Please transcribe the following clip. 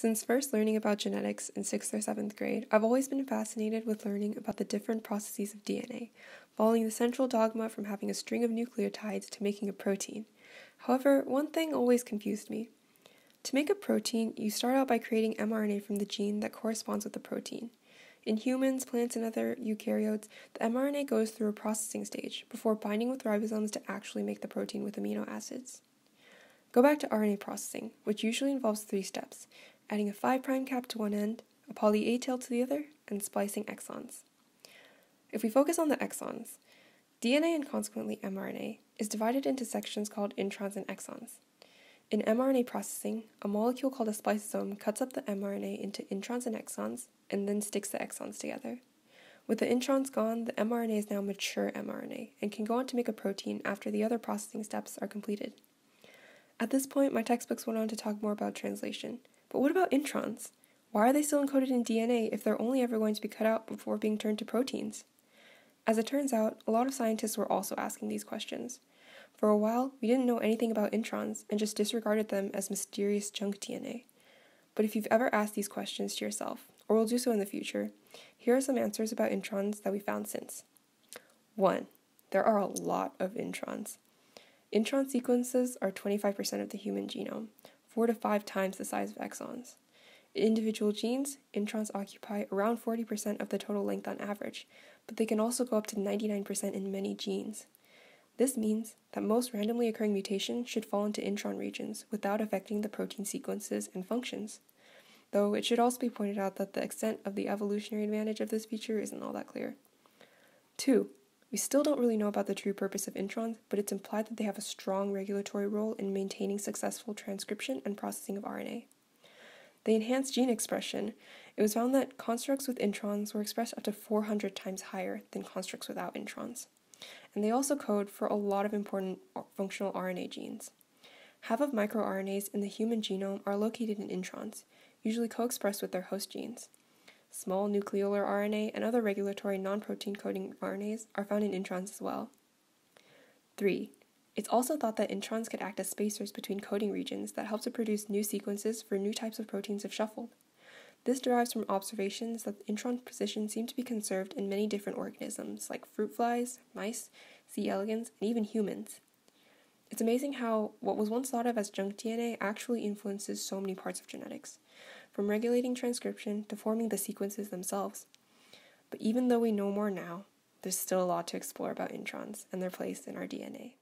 Since first learning about genetics in 6th or 7th grade, I've always been fascinated with learning about the different processes of DNA, following the central dogma from having a string of nucleotides to making a protein. However, one thing always confused me. To make a protein, you start out by creating mRNA from the gene that corresponds with the protein. In humans, plants, and other eukaryotes, the mRNA goes through a processing stage before binding with ribosomes to actually make the protein with amino acids. Go back to RNA processing, which usually involves three steps adding a 5' cap to one end, a poly A tail to the other, and splicing exons. If we focus on the exons, DNA and consequently mRNA is divided into sections called introns and exons. In mRNA processing, a molecule called a spliceosome cuts up the mRNA into introns and exons and then sticks the exons together. With the introns gone, the mRNA is now mature mRNA and can go on to make a protein after the other processing steps are completed. At this point, my textbooks went on to talk more about translation, but what about introns? Why are they still encoded in DNA if they're only ever going to be cut out before being turned to proteins? As it turns out, a lot of scientists were also asking these questions. For a while, we didn't know anything about introns and just disregarded them as mysterious junk DNA. But if you've ever asked these questions to yourself, or will do so in the future, here are some answers about introns that we found since. 1. There are a lot of introns. Intron sequences are 25% of the human genome, four to five times the size of exons. In individual genes, introns occupy around 40% of the total length on average, but they can also go up to 99% in many genes. This means that most randomly occurring mutations should fall into intron regions without affecting the protein sequences and functions. Though it should also be pointed out that the extent of the evolutionary advantage of this feature isn't all that clear. 2. We still don't really know about the true purpose of introns, but it's implied that they have a strong regulatory role in maintaining successful transcription and processing of RNA. They enhance gene expression. It was found that constructs with introns were expressed up to 400 times higher than constructs without introns. And they also code for a lot of important functional RNA genes. Half of microRNAs in the human genome are located in introns, usually co expressed with their host genes. Small nucleolar RNA and other regulatory non protein coding RNAs are found in introns as well. 3. It's also thought that introns could act as spacers between coding regions that help to produce new sequences for new types of proteins if shuffled. This derives from observations that intron positions seem to be conserved in many different organisms, like fruit flies, mice, C. elegans, and even humans. It's amazing how what was once thought of as junk DNA actually influences so many parts of genetics from regulating transcription to forming the sequences themselves. But even though we know more now, there's still a lot to explore about introns and their place in our DNA.